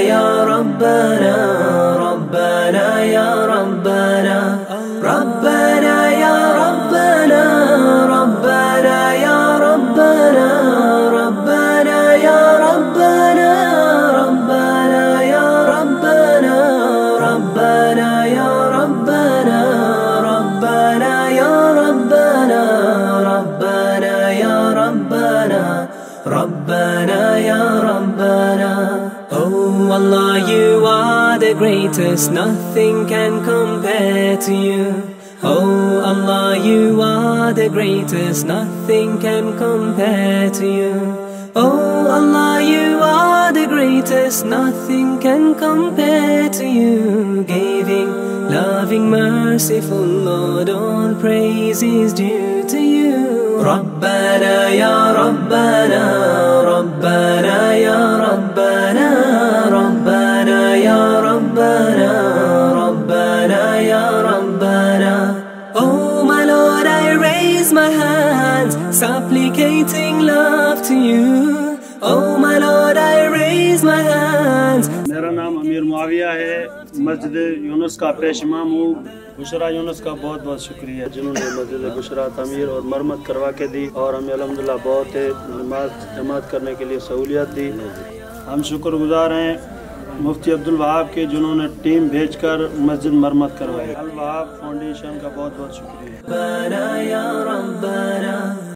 يا ربنا ربنا يا ربنا ربنا يا ربنا ربنا يا ربنا ربنا يا ربنا ربنا يا ربنا ربنا يا ربنا ربنا يا ربنا ربنا يا ربنا ربنا يا Allah you are the greatest nothing can compare to you Oh Allah you are the greatest nothing can compare to you Oh Allah you are the greatest nothing can compare to you Giving, loving, merciful Lord all praise is due to you ربنا يا ربنا ربنا my hands. Supplicating love to you. Oh my Lord I raise my hands. میرا نام امیر معاویہ ہے. مسجد یونس کا پیش امام ہوں. بشرا یونس کا بہت بہت شکریہ جنہوں نے مسجد بشرا تعمیر اور مرمت کروا کے دی اور ہمیں الحمدللہ بہت نماز جماعت کرنے کے لیے سہولیت دی. ہم شکر گزار ہیں. مفتی عبد الوہاب کے جنہوں نے ٹیم بھیج کر مسجد مرمت کروائی۔ الوہاب فاؤنڈیشن کا بہت بہت شکریہ۔